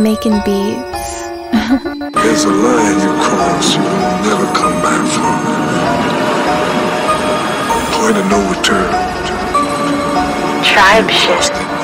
making beats. There's a line you cross you will never come back from. Point of no return. Tribe shift.